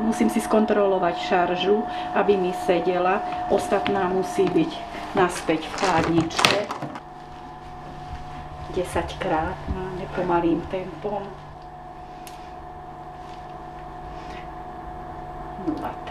musím si skontrolovať šaržu, aby mi sedela. Ostatná musí byť naspäť v chladničke. 10 krát nepomalým tempom. 0,3.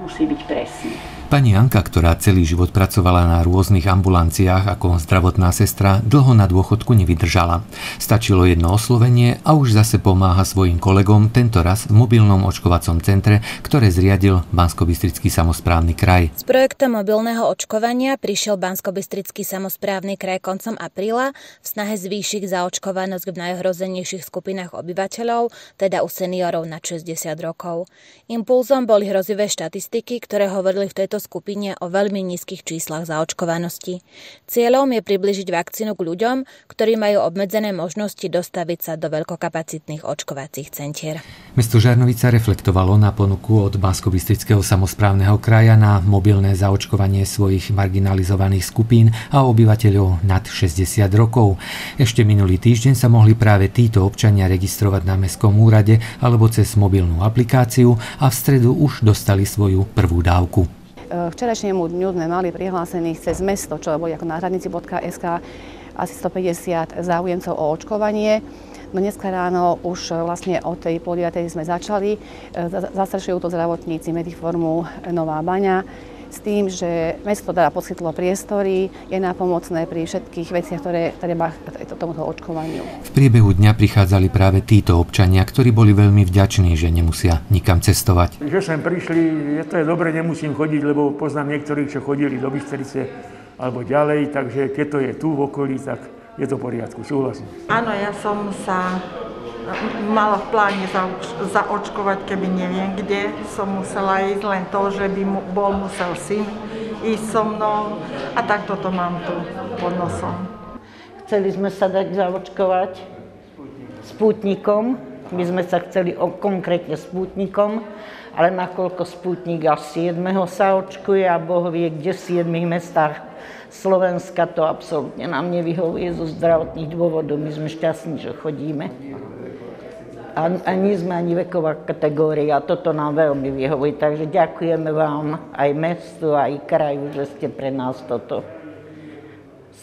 Musí byť presný. Pani Anka, ktorá celý život pracovala na rôznych ambulanciách ako zdravotná sestra, dlho na dôchodku nevydržala. Stačilo jedno oslovenie a už zase pomáha svojim kolegom, tento raz v mobilnom očkovacom centre, ktoré zriadil Banskobystrický samozprávny kraj. S projektom mobilného očkovania prišiel Banskobystrický samozprávny kraj koncom apríla v snahe zvýšiť zaočkovanosť v najhrozenejších skupinách obyvateľov, teda u seniorov na 60 rokov. Impulzom boli hrozivé štatistiky, ktoré hovorili v tejto skupine o veľmi nízkych číslach zaočkovanosti. Cieľom je približiť vakcínu k ľuďom, ktorí majú obmedzené možnosti dostaviť sa do veľkokapacitných očkovacích centier. Mesto Žarnovica reflektovalo na ponuku od bansko samozprávneho kraja na mobilné zaočkovanie svojich marginalizovaných skupín a obyvateľov nad 60 rokov. Ešte minulý týždeň sa mohli práve títo občania registrovať na Mestskom úrade alebo cez mobilnú aplikáciu a v stredu už dostali svoju prvú dávku. Včerajšiemu dňu sme mali prihlásených cez mesto, čo boli ako náhradníci.sk, asi 150 záujemcov o očkovanie. No dneska ráno už vlastne od tej pol sme začali. Zastrešujú to zdravotníci Mediformu Nová Baňa s tým, že mesto teda poskytlo priestory, je napomocné pri všetkých veciach, ktoré treba tomuto očkovaniu. V priebehu dňa prichádzali práve títo občania, ktorí boli veľmi vďační, že nemusia nikam cestovať. Že sem prišli, je to je dobre, nemusím chodiť, lebo poznám niektorých, čo chodili do Bystrice alebo ďalej, takže keď to je tu v okolí, tak je to v poriadku, súhlasím. Áno, ja som sa mala v pláne zaoč- zaočkovať, keby neviem kde. Som musela ísť len to, že by mu, bol musel syn ísť so mnou a takto to mám tu pod nosom. Chceli sme sa dať zaočkovať spútnikom. My sme sa chceli o, konkrétne spútnikom, ale nakoľko spútnik až 7. sa očkuje a Boh vie, kde v 7 mestách Slovenska to absolútne nám nevyhovuje zo zdravotných dôvodov. My sme šťastní, že chodíme a, a nie sme ani veková kategória. Toto nám veľmi vyhovuje. Takže ďakujeme vám aj mestu, aj kraju, že ste pre nás toto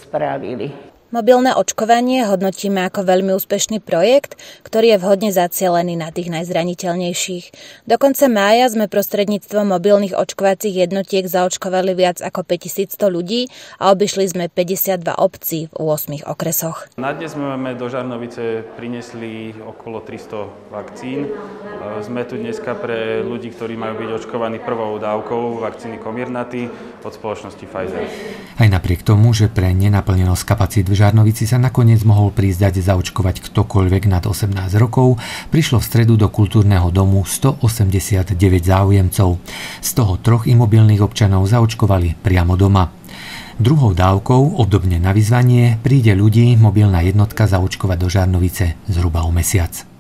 spravili. Mobilné očkovanie hodnotíme ako veľmi úspešný projekt, ktorý je vhodne zacielený na tých najzraniteľnejších. Do konca mája sme prostredníctvom mobilných očkovacích jednotiek zaočkovali viac ako 5100 ľudí a obišli sme 52 obcí v 8 okresoch. Na dnes sme do Žarnovice priniesli okolo 300 vakcín. E, sme tu dneska pre ľudí, ktorí majú byť očkovaní prvou dávkou vakcíny Comirnaty od spoločnosti Pfizer. Aj napriek tomu, že pre nenaplnenosť kapacít v Žarnovici sa nakoniec mohol prísť dať zaočkovať ktokoľvek nad 18 rokov, prišlo v stredu do kultúrneho domu 189 záujemcov. Z toho troch imobilných občanov zaočkovali priamo doma. Druhou dávkou, obdobne na vyzvanie, príde ľudí mobilná jednotka zaočkovať do Žarnovice zhruba o mesiac.